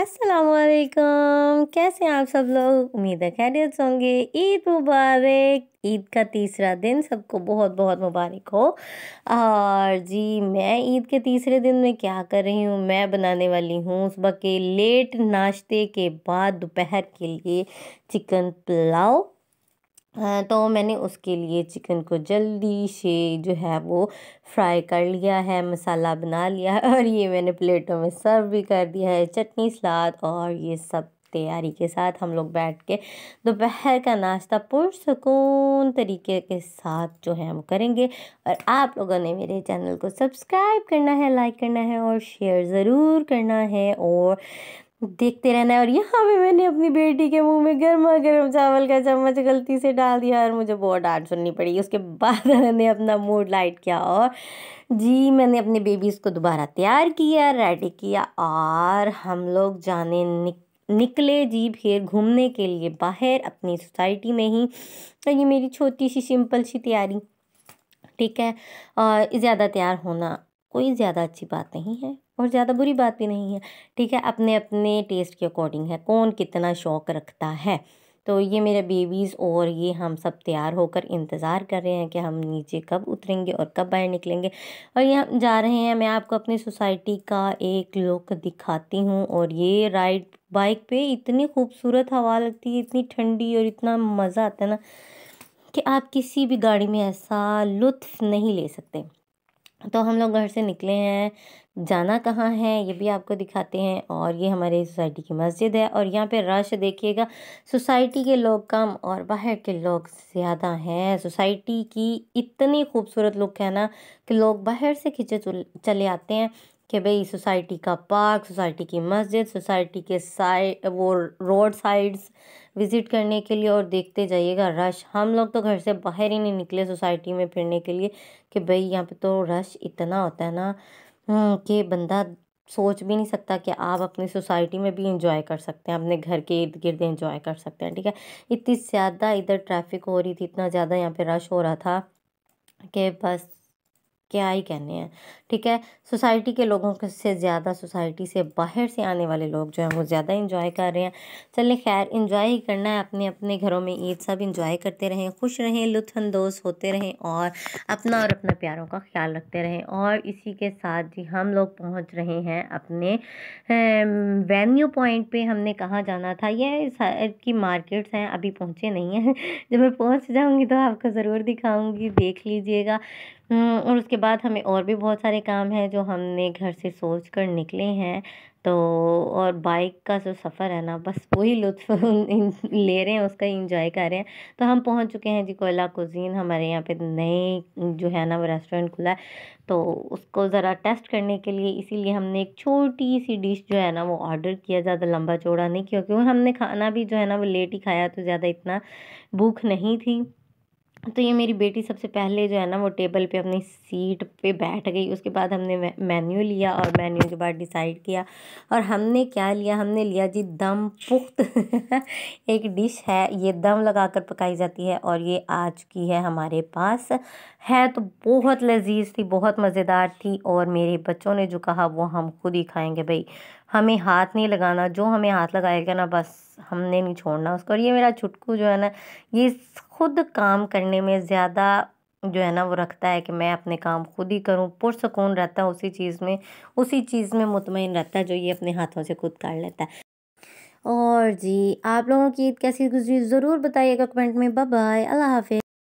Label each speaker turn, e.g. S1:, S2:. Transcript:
S1: असलकम कैसे आप सब लोग? उम्मीद है खैरियत होंगे। ईद मुबारक। ईद का तीसरा दिन सबको बहुत बहुत मुबारक हो। और जी, मैं ईद के तीसरे दिन में क्या कर रही हूँ? मैं बनाने वाली हूँ सुबह के लेट नाश्ते के बाद दोपहर के लिए चिकन पुलाव। तो मैंने उसके लिए चिकन को जल्दी से जो है वो फ्राई कर लिया है, मसाला बना लिया है, और ये मैंने प्लेटों में सर्व भी कर दिया है, चटनी, सलाद और ये सब तैयारी के साथ हम लोग बैठ के दोपहर का नाश्ता पुरसकून तरीके के साथ जो है वो करेंगे। और आप लोगों ने मेरे चैनल को सब्सक्राइब करना है, लाइक करना है और शेयर ज़रूर करना है और देखते रहना है और यहाँ पे मैंने अपनी बेटी के मुँह में गर्मा गर्म चावल का चम्मच गलती से डाल दिया और मुझे बहुत डांट सुननी पड़ी। उसके बाद मैंने अपना मूड लाइट किया और जी, मैंने अपने बेबीज़ को दोबारा तैयार किया रेडी किया और हम लोग जाने निक, निकले जी फिर घूमने के लिए बाहर अपनी सोसाइटी में ही। तो ये मेरी छोटी सी सिंपल सी तैयारी, ठीक है? और ज़्यादा तैयार होना कोई ज़्यादा अच्छी बात नहीं है। और ज़्यादा बुरी बात भी नहीं है, ठीक है? अपने अपने टेस्ट के अकॉर्डिंग है। कौन कितना शौक़ रखता है? तो ये मेरे बेबीज़ और ये हम सब तैयार होकर इंतज़ार कर रहे हैं कि हम नीचे कब उतरेंगे और कब बाहर निकलेंगे। और ये हम जा रहे हैं, मैं आपको अपनी सोसाइटी का एक लुक दिखाती हूँ और ये राइड बाइक पे इतनी खूबसूरत हवा लगती है, इतनी ठंडी और इतना मज़ा आता है ना कि आप किसी भी गाड़ी में ऐसा लुत्फ़ नहीं ले सकते। तो हम लोग घर से निकले हैं, जाना कहाँ है ये भी आपको दिखाते हैं और ये हमारे सोसाइटी की मस्जिद है और यहाँ पे रश देखिएगा, सोसाइटी के लोग कम और बाहर के लोग ज़्यादा हैं। सोसाइटी की इतनी खूबसूरत लुक है ना कि लोग बाहर से खींचे चले आते हैं। कि भाई सोसाइटी का पार्क सोसाइटी की मस्जिद सोसाइटी के साइड वो रोड साइड्स विज़िट करने के लिए और देखते जाइएगा रश। हम लोग तो घर से बाहर ही नहीं निकले सोसाइटी में फिरने के लिए कि भाई यहाँ पे तो रश इतना होता है ना हम्म, कि बंदा सोच भी नहीं सकता कि आप अपनी सोसाइटी में भी इंजॉय कर सकते हैं अपने घर के इर्द गिर्द इंजॉय कर सकते हैं ठीक है? इतनी ज़्यादा इधर ट्रैफ़िक हो रही थी इतना ज़्यादा यहाँ पे रश हो रहा था कि बस क्या ही कहने हैं, ठीक है? सोसाइटी के लोगों से ज़्यादा, सोसाइटी से बाहर से आने वाले लोग जो हैं, वो ज़्यादा इंजॉय कर रहे हैं। चलें खैर इंजॉय ही करना है अपने अपने घरों में ईद सब इंजॉय करते रहें, खुश रहें लुत्फानंदोज़ होते रहें और अपना और अपना प्यारों का ख्याल रखते रहें। और इसी के साथ जी हम लोग पहुँच रहे हैं अपने वेन्यू पॉइंट पर हमने कहाँ जाना था, ये की मार्केट्स हैं, अभी पहुँचे नहीं हैं। जब मैं पहुँच जाऊँगी तो आपको ज़रूर दिखाऊँगी, देख लीजिएगा। और उसके बाद हमें और भी बहुत सारे काम हैं जो हमने घर से सोच कर निकले हैं। तो और बाइक का जो सफ़र है ना, बस वही लुत्फ़ ले रहे हैं, उसका इंजॉय कर रहे हैं। तो हम पहुँच चुके हैं जी कोयला कुजीन हमारे यहाँ पे नए, जो है ना, वो रेस्टोरेंट खुला है। तो उसको ज़रा टेस्ट करने के लिए इसीलिए हमने एक छोटी सी डिश जो है ना, वो ऑर्डर किया, ज़्यादा लंबा चौड़ा नहीं किया, क्योंकि हमने खाना भी जो है ना, वो लेट ही खाया तो ज़्यादा इतना भूख नहीं थी। तो ये मेरी बेटी सबसे पहले जो है ना वो टेबल पे अपनी सीट पे बैठ गई। उसके बाद हमने मेन्यू लिया और मेन्यू के बाद डिसाइड किया। और हमने क्या लिया? हमने लिया जी दम पुख्त एक डिश है। ये दम लगा कर पकाई जाती है और ये आ चुकी है हमारे पास। है तो बहुत लजीज थी, बहुत मज़ेदार थी और मेरे बच्चों ने जो कहा वो हम खुद ही खाएँगे भाई। हमें हाथ नहीं लगाना, जो हमें हाथ लगाएगा ना बस हमने नहीं छोड़ना उसको। और ये मेरा छुटकू जो है ना, ये खुद काम करने में ज़्यादा जो है ना वो रखता है कि मैं अपने काम खुद ही करूँ, पुरसकून रहता है उसी चीज़ में, उसी चीज़ में मुतमिन रहता है जो ये अपने हाथों से खुद कर लेता है। और जी, आप लोगों की ईद कैसी गुजरी, ज़रूर बताइएगा कमेंट में। बाय, अल्लाह हाफिज़।